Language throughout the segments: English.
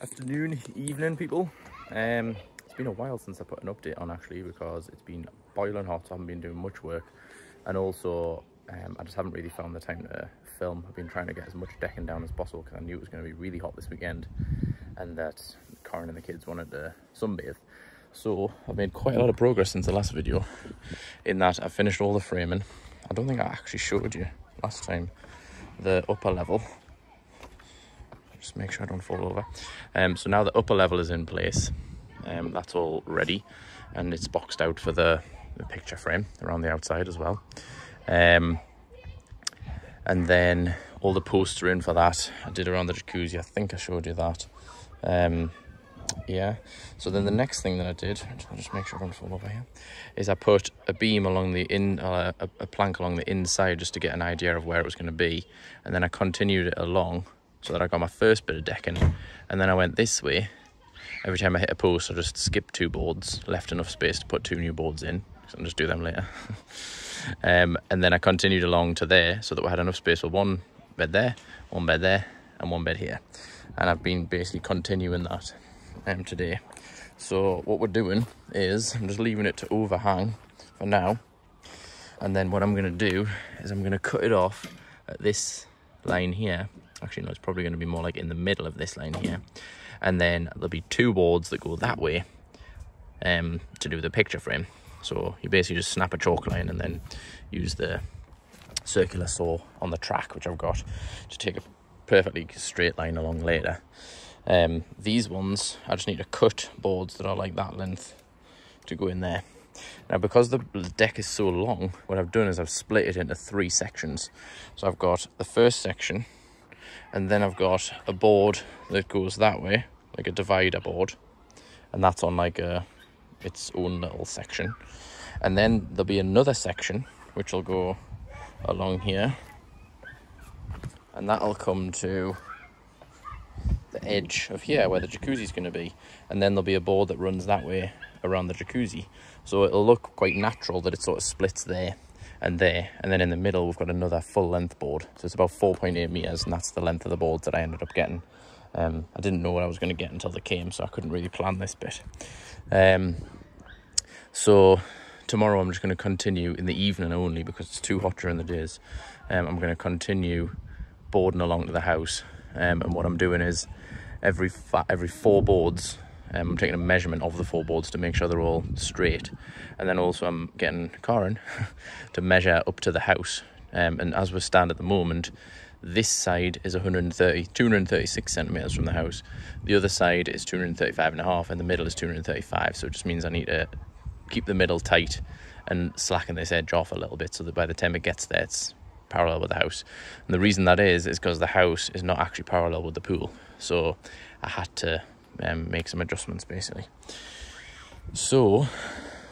Afternoon, evening, people. Um, it's been a while since I put an update on actually because it's been boiling hot. So I haven't been doing much work, and also um, I just haven't really found the time to film. I've been trying to get as much decking down as possible because I knew it was going to be really hot this weekend, and that Karen and the kids wanted to sunbathe. So I've made quite a lot of progress since the last video. In that I've finished all the framing. I don't think I actually showed you last time the upper level just make sure I don't fall over. Um, so now the upper level is in place. Um, that's all ready and it's boxed out for the, the picture frame around the outside as well. Um, and then all the posts are in for that. I did around the jacuzzi. I think I showed you that. Um, yeah. So then the next thing that I did, I'll just make sure I don't fall over here, is I put a beam along the in, uh, a, a plank along the inside just to get an idea of where it was going to be. And then I continued it along so that I got my first bit of decking. And then I went this way. Every time I hit a post I just skipped two boards. Left enough space to put two new boards in so I'll just do them later. Um, and then I continued along to there so that we had enough space for one bed there one bed there and one bed here. And I've been basically continuing that um, today. So what we're doing is I'm just leaving it to overhang for now. And then what I'm going to do is I'm going to cut it off at this line here actually no it's probably going to be more like in the middle of this line here. And then there'll be two boards that go that way um, to do the picture frame. So you basically just snap a chalk line and then use the circular saw on the track which I've got to take a perfectly straight line along later. Um, these ones I just need to cut boards that are like that length to go in there. Now because the deck is so long what I've done is I've split it into three sections. So I've got the first section and then I've got a board that goes that way like a divider board. And that's on like a its own little section. And then there'll be another section which will go along here. And that'll come to the edge of here where the jacuzzi is going to be. And then there'll be a board that runs that way around the jacuzzi. So it'll look quite natural that it sort of splits there and there and then in the middle we've got another full length board. So it's about 4.8 meters and that's the length of the board that I ended up getting. Um, I didn't know what I was going to get until they came so I couldn't really plan this bit. Um, so tomorrow I'm just going to continue in the evening only because it's too hot during the days. Um, I'm going to continue boarding along to the house. Um, and what I'm doing is every every four boards um, I'm taking a measurement of the four boards to make sure they're all straight. And then also I'm getting Karen to measure up to the house. Um, and as we stand at the moment, this side is 130, 236 centimeters from the house. The other side is 235 and a half and the middle is 235. So it just means I need to keep the middle tight and slacken this edge off a little bit so that by the time it gets there, it's parallel with the house. And the reason that is, is because the house is not actually parallel with the pool. So I had to um, make some adjustments basically. So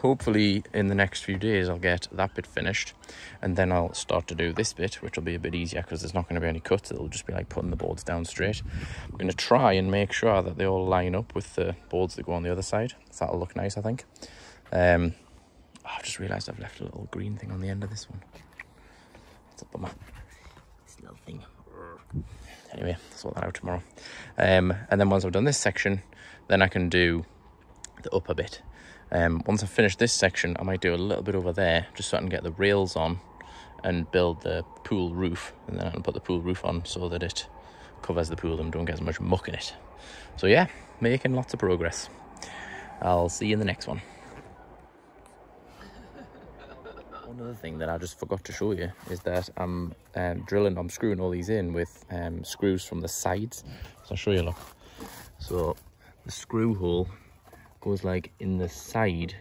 hopefully in the next few days I'll get that bit finished and then I'll start to do this bit which will be a bit easier because there's not going to be any cuts. It'll just be like putting the boards down straight. I'm going to try and make sure that they all line up with the boards that go on the other side. So that'll look nice I think. Um, oh, I've just realised I've left a little green thing on the end of this one. It's a bummer this little thing anyway sort that out tomorrow. Um, and then once I've done this section then I can do the upper bit. Um, once I've finished this section I might do a little bit over there just so I can get the rails on and build the pool roof. And then I can put the pool roof on so that it covers the pool and don't get as much muck in it. So yeah making lots of progress. I'll see you in the next one Another thing that I just forgot to show you is that I'm um, drilling, I'm screwing all these in with um, screws from the sides. So I'll show you, look. So the screw hole goes like in the side,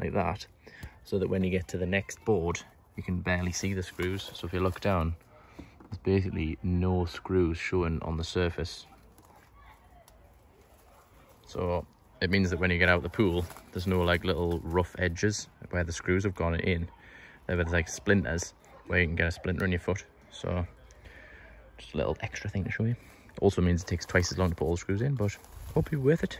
like that, so that when you get to the next board, you can barely see the screws. So if you look down, there's basically no screws showing on the surface. So it means that when you get out of the pool, there's no like little rough edges where the screws have gone in. There's like splinters where you can get a splinter in your foot. So just a little extra thing to show you. Also means it takes twice as long to put all the screws in, but hope you're worth it.